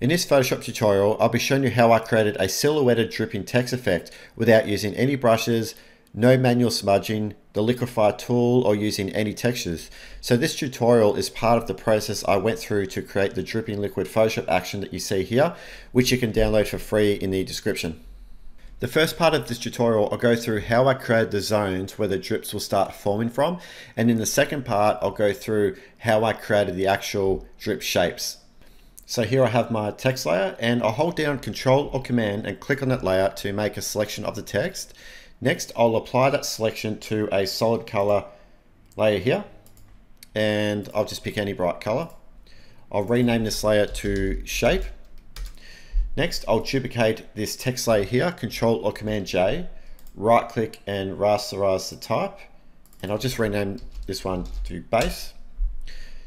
In this Photoshop tutorial, I'll be showing you how I created a silhouetted dripping text effect without using any brushes, no manual smudging, the liquify tool, or using any textures. So this tutorial is part of the process I went through to create the dripping liquid Photoshop action that you see here, which you can download for free in the description. The first part of this tutorial, I'll go through how I created the zones where the drips will start forming from. And in the second part, I'll go through how I created the actual drip shapes. So here I have my text layer and I'll hold down control or command and click on that layer to make a selection of the text. Next, I'll apply that selection to a solid color layer here and I'll just pick any bright color. I'll rename this layer to shape. Next, I'll duplicate this text layer here, control or command J, right click and rasterize the type. And I'll just rename this one to base.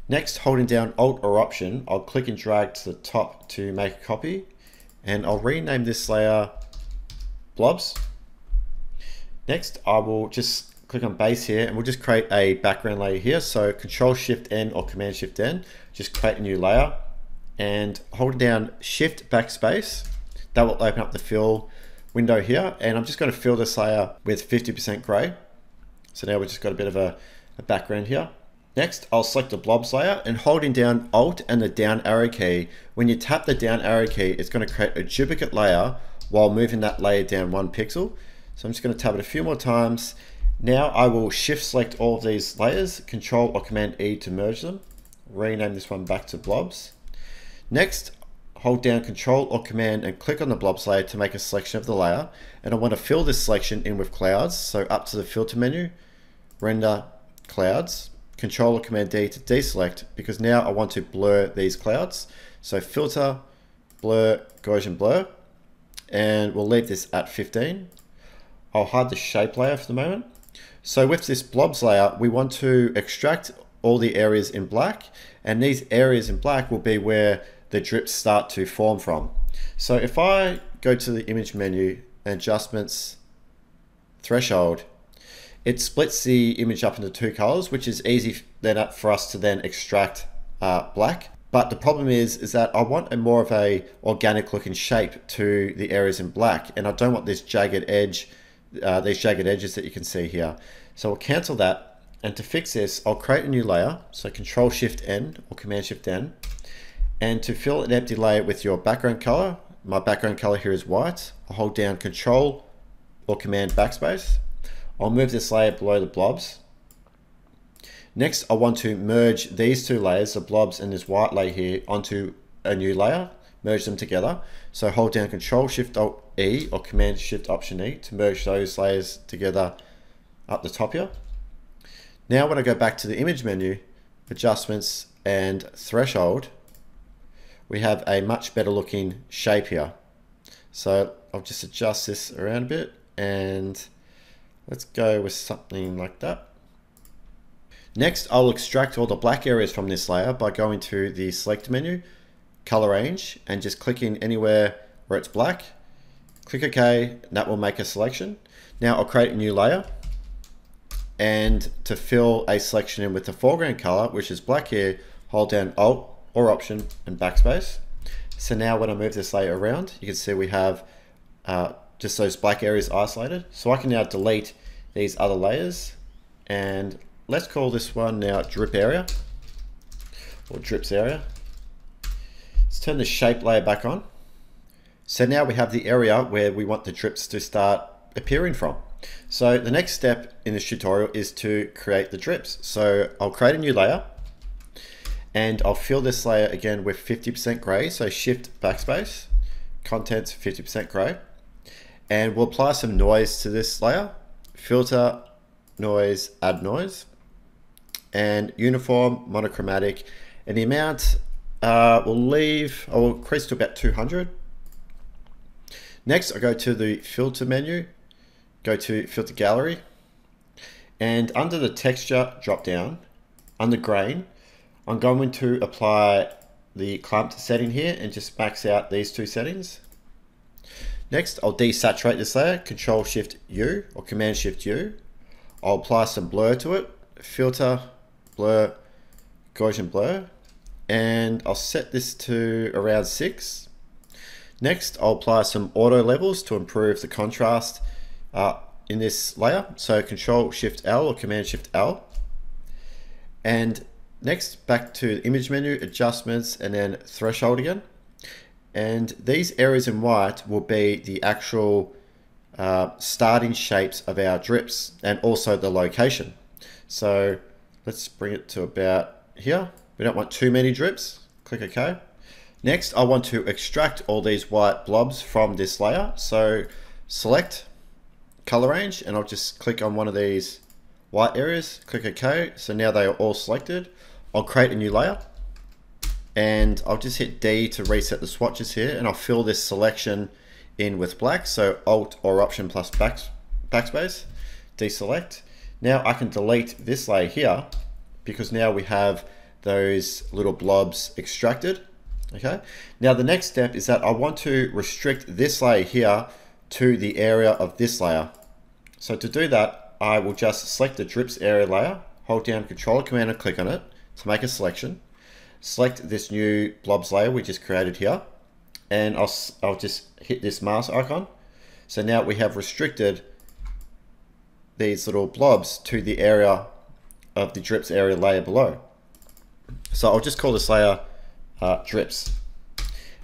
Next, holding down Alt or Option, I'll click and drag to the top to make a copy. And I'll rename this layer Blobs. Next, I will just click on base here and we'll just create a background layer here. So Control Shift N or Command Shift N, just create a new layer and holding down Shift Backspace, that will open up the fill window here. And I'm just going to fill this layer with 50% gray. So now we've just got a bit of a, a background here. Next, I'll select the blobs layer and holding down Alt and the down arrow key. When you tap the down arrow key, it's going to create a duplicate layer while moving that layer down one pixel. So I'm just going to tap it a few more times. Now I will shift select all of these layers, control or command E to merge them. Rename this one back to blobs. Next, hold down control or command and click on the blobs layer to make a selection of the layer. And I want to fill this selection in with clouds. So up to the filter menu, render clouds Control or Command D to deselect because now I want to blur these clouds. So filter, blur, Gaussian blur, and we'll leave this at 15. I'll hide the shape layer for the moment. So with this blobs layer, we want to extract all the areas in black, and these areas in black will be where the drips start to form from. So if I go to the image menu, adjustments, threshold, it splits the image up into two colors, which is easy then for us to then extract uh, black. But the problem is, is that I want a more of a organic looking shape to the areas in black, and I don't want this jagged edge, uh, these jagged edges that you can see here. So I'll cancel that, and to fix this, I'll create a new layer. So Control Shift N or Command Shift N, and to fill an empty layer with your background color, my background color here is white. I'll hold down Control or Command Backspace I'll move this layer below the blobs. Next, I want to merge these two layers, the blobs and this white layer here, onto a new layer, merge them together. So hold down Control Shift Alt E or Command Shift Option E to merge those layers together up the top here. Now when I go back to the image menu, adjustments and threshold, we have a much better looking shape here. So I'll just adjust this around a bit and Let's go with something like that. Next, I'll extract all the black areas from this layer by going to the select menu, color range, and just clicking anywhere where it's black. Click OK, and that will make a selection. Now I'll create a new layer and to fill a selection in with the foreground color, which is black here, hold down Alt or Option and Backspace. So now when I move this layer around, you can see we have uh, just those black areas isolated. So I can now delete these other layers and let's call this one now drip area or drips area. Let's turn the shape layer back on. So now we have the area where we want the drips to start appearing from. So the next step in this tutorial is to create the drips. So I'll create a new layer and I'll fill this layer again with 50% gray. So shift backspace, contents 50% gray. And we'll apply some noise to this layer. Filter, noise, add noise. And uniform, monochromatic. And the amount uh, we'll leave, I will increase to about 200. Next, I go to the filter menu, go to filter gallery, and under the texture drop down, under grain, I'm going to apply the clumped setting here and just max out these two settings. Next, I'll desaturate this layer, Control Shift U or Command Shift U. I'll apply some blur to it, filter, blur, Gaussian blur, and I'll set this to around 6. Next, I'll apply some auto levels to improve the contrast uh, in this layer. So Control Shift L or Command Shift L. And next, back to the image menu, adjustments, and then threshold again. And these areas in white will be the actual uh, starting shapes of our drips and also the location. So let's bring it to about here. We don't want too many drips. Click OK. Next, I want to extract all these white blobs from this layer. So select color range and I'll just click on one of these white areas, click OK. So now they are all selected. I'll create a new layer and I'll just hit D to reset the swatches here and I'll fill this selection in with black. So Alt or Option plus back, backspace, deselect. Now I can delete this layer here because now we have those little blobs extracted. Okay. Now the next step is that I want to restrict this layer here to the area of this layer. So to do that, I will just select the drips area layer, hold down Control Command and click on it to make a selection. Select this new blobs layer we just created here, and I'll, I'll just hit this mask icon. So now we have restricted these little blobs to the area of the drips area layer below. So I'll just call this layer uh, drips.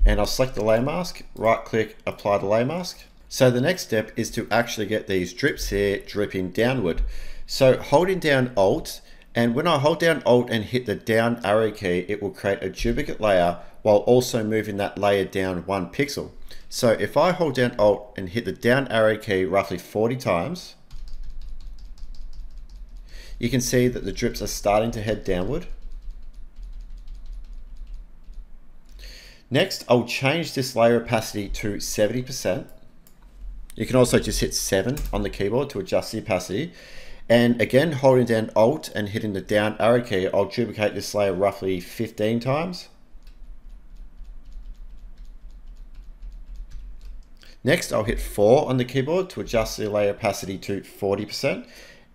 And I'll select the layer mask, right click, apply the layer mask. So the next step is to actually get these drips here dripping downward. So holding down Alt, and when I hold down Alt and hit the down arrow key, it will create a duplicate layer while also moving that layer down one pixel. So if I hold down Alt and hit the down arrow key roughly 40 times, you can see that the drips are starting to head downward. Next, I'll change this layer opacity to 70%. You can also just hit 7 on the keyboard to adjust the opacity. And again, holding down Alt and hitting the down arrow key, I'll duplicate this layer roughly 15 times. Next, I'll hit 4 on the keyboard to adjust the layer opacity to 40%.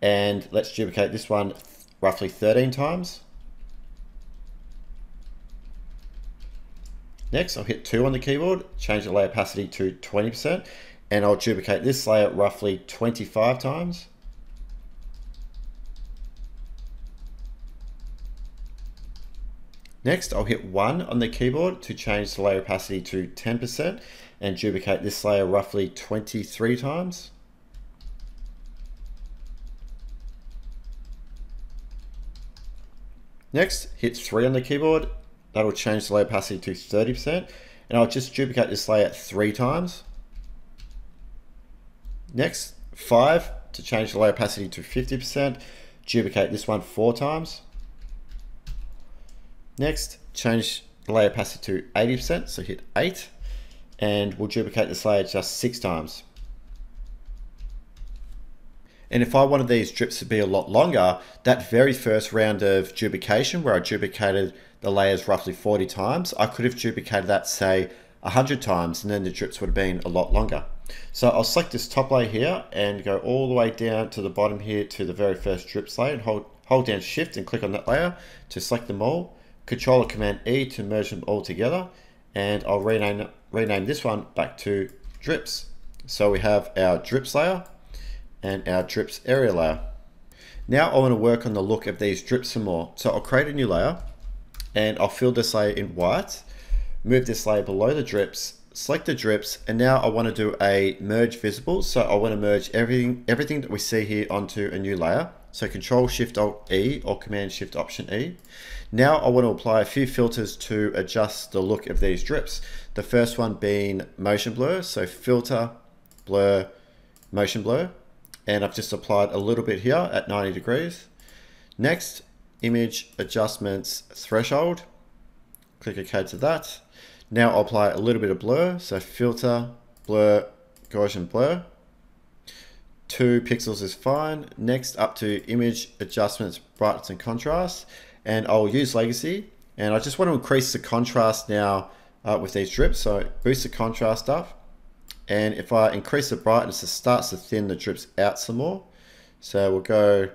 And let's duplicate this one roughly 13 times. Next, I'll hit 2 on the keyboard, change the layer opacity to 20%, and I'll duplicate this layer roughly 25 times. Next, I'll hit 1 on the keyboard to change the layer opacity to 10% and duplicate this layer roughly 23 times. Next, hit 3 on the keyboard That'll change the layer opacity to 30%. And I'll just duplicate this layer three times. Next, five to change the layer opacity to 50%. Duplicate this one four times. Next, change the layer opacity to 80%, so hit eight. And we'll duplicate this layer just six times. And if I wanted these drips to be a lot longer, that very first round of duplication where I duplicated the layers roughly 40 times, I could have duplicated that say 100 times and then the drips would have been a lot longer. So I'll select this top layer here and go all the way down to the bottom here to the very first drips layer and hold, hold down shift and click on that layer to select them all. Control or Command E to merge them all together and I'll rename, rename this one back to drips. So we have our drips layer and our drips area layer. Now I want to work on the look of these drips some more. So I'll create a new layer and I'll fill this layer in white, move this layer below the drips, select the drips, and now I want to do a merge visible. So I want to merge everything, everything that we see here onto a new layer. So Control Shift Alt E or Command Shift Option E. Now I want to apply a few filters to adjust the look of these drips. The first one being motion blur. So filter, blur, motion blur and I've just applied a little bit here at 90 degrees. Next, image adjustments threshold. Click OK to that. Now I'll apply a little bit of blur. So filter, blur, Gaussian blur. Two pixels is fine. Next up to image adjustments, brightness and contrast. And I'll use legacy. And I just want to increase the contrast now uh, with these drips. So boost the contrast up. And if I increase the brightness, it starts to thin the drips out some more. So we'll go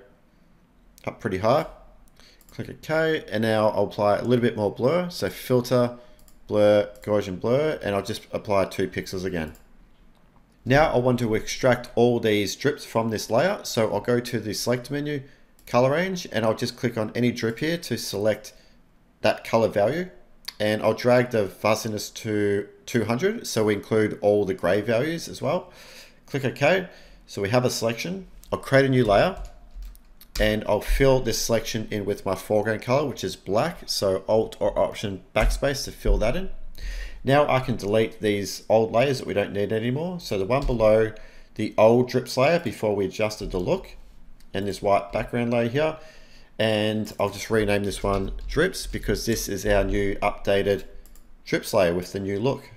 up pretty high. click OK, and now I'll apply a little bit more blur. So filter, blur, Gaussian blur, and I'll just apply two pixels again. Now I want to extract all these drips from this layer. So I'll go to the select menu, color range, and I'll just click on any drip here to select that color value. And I'll drag the fuzziness to 200. So we include all the gray values as well. Click OK. So we have a selection. I'll create a new layer and I'll fill this selection in with my foreground color, which is black. So Alt or Option Backspace to fill that in. Now I can delete these old layers that we don't need anymore. So the one below the old drips layer before we adjusted the look and this white background layer here. And I'll just rename this one drips because this is our new updated drips layer with the new look.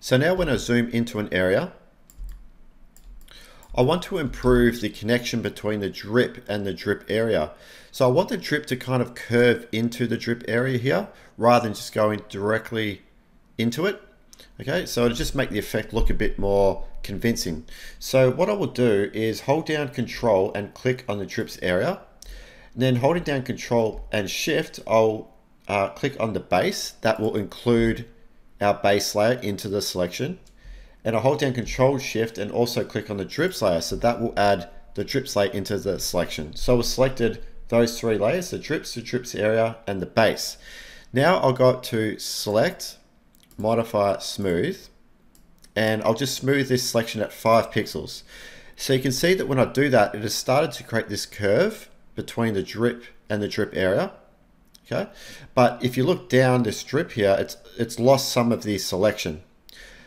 So now when I zoom into an area, I want to improve the connection between the drip and the drip area. So I want the drip to kind of curve into the drip area here rather than just going directly into it. Okay, so to just make the effect look a bit more convincing. So what I will do is hold down control and click on the drips area. And then holding down control and shift, I'll uh, click on the base. That will include our base layer into the selection and I'll hold down control shift and also click on the drips layer. So that will add the drips layer into the selection. So we selected those three layers, the drips, the drips area, and the base. Now I'll go to select, modify smooth, and I'll just smooth this selection at five pixels. So you can see that when I do that, it has started to create this curve between the drip and the drip area. Okay, but if you look down this drip here, it's it's lost some of the selection.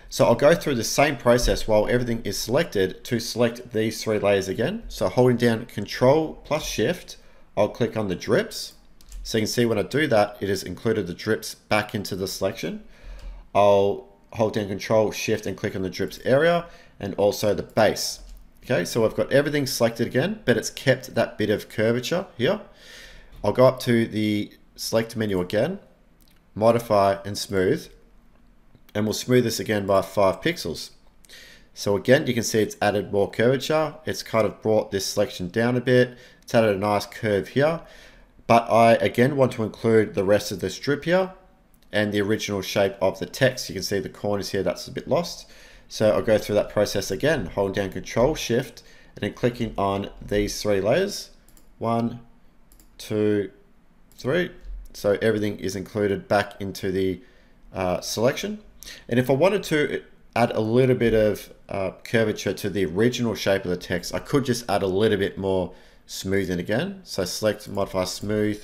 So I'll go through the same process while everything is selected to select these three layers again. So holding down Control plus Shift, I'll click on the drips. So you can see when I do that, it has included the drips back into the selection. I'll hold down Control Shift and click on the drips area and also the base. Okay, so I've got everything selected again, but it's kept that bit of curvature here. I'll go up to the select menu again, modify and smooth and we'll smooth this again by 5 pixels. So again, you can see it's added more curvature. It's kind of brought this selection down a bit. It's added a nice curve here. But I, again, want to include the rest of the strip here and the original shape of the text. You can see the corners here, that's a bit lost. So I'll go through that process again, holding down Control Shift and then clicking on these three layers. One, two, three. So everything is included back into the uh, selection. And if I wanted to add a little bit of uh, curvature to the original shape of the text, I could just add a little bit more smoothing again. So select modify smooth,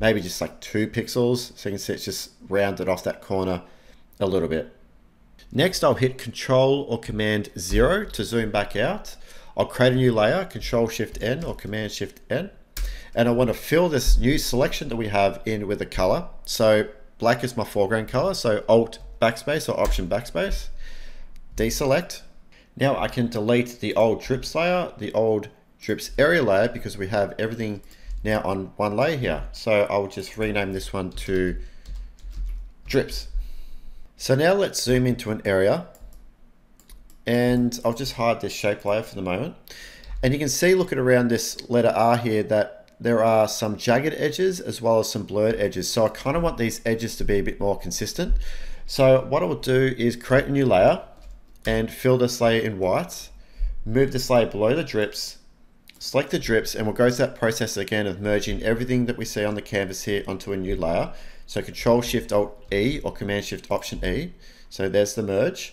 maybe just like two pixels. So you can see it's just rounded off that corner a little bit. Next, I'll hit Control or Command zero to zoom back out. I'll create a new layer, Control Shift N or Command Shift N. And I want to fill this new selection that we have in with a color. So black is my foreground color. So Alt backspace or option backspace, deselect. Now I can delete the old drips layer, the old drips area layer because we have everything now on one layer here. So I'll just rename this one to drips. So now let's zoom into an area and I'll just hide this shape layer for the moment. And you can see looking around this letter R here that there are some jagged edges as well as some blurred edges. So I kind of want these edges to be a bit more consistent. So what I will do is create a new layer and fill this layer in white, move this layer below the drips, select the drips, and we'll go through that process again of merging everything that we see on the canvas here onto a new layer. So Control Shift Alt E or Command Shift Option E. So there's the merge.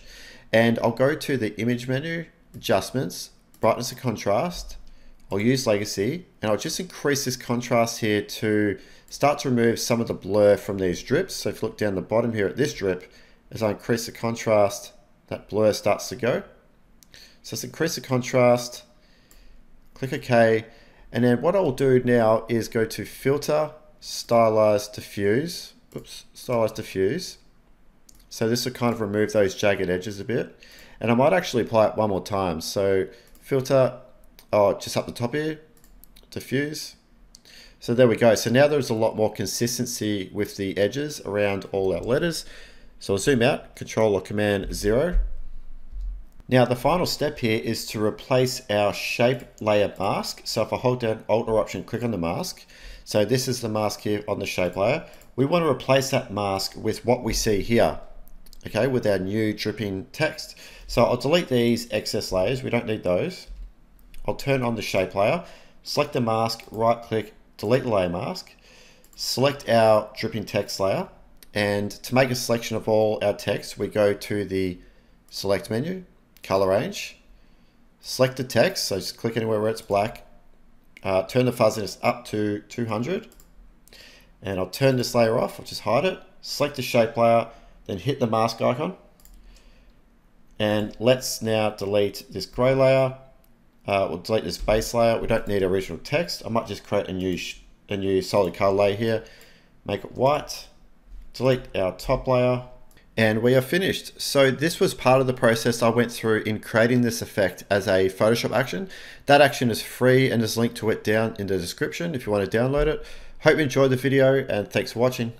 And I'll go to the image menu, adjustments, brightness and contrast. I'll use legacy and I'll just increase this contrast here to start to remove some of the blur from these drips. So if you look down the bottom here at this drip, as I increase the contrast, that blur starts to go. So let's increase the contrast, click OK, and then what I will do now is go to Filter, Stylize Diffuse, oops, Stylize Diffuse. So this will kind of remove those jagged edges a bit. And I might actually apply it one more time. So Filter, oh, just up the top here, Diffuse, so there we go. So now there's a lot more consistency with the edges around all our letters. So I'll zoom out, Control or Command 0. Now the final step here is to replace our shape layer mask. So if I hold down Alt or Option, click on the mask. So this is the mask here on the shape layer. We want to replace that mask with what we see here, okay, with our new dripping text. So I'll delete these excess layers. We don't need those. I'll turn on the shape layer, select the mask, right click, delete the layer mask, select our dripping text layer, and to make a selection of all our text, we go to the select menu, color range, select the text, so just click anywhere where it's black, uh, turn the fuzziness up to 200, and I'll turn this layer off, I'll just hide it, select the shape layer, then hit the mask icon, and let's now delete this gray layer, uh, we'll delete this base layer, we don't need original text, I might just create a new, a new solid color layer here, make it white, delete our top layer, and we are finished. So this was part of the process I went through in creating this effect as a Photoshop action. That action is free and is linked to it down in the description if you want to download it. Hope you enjoyed the video and thanks for watching.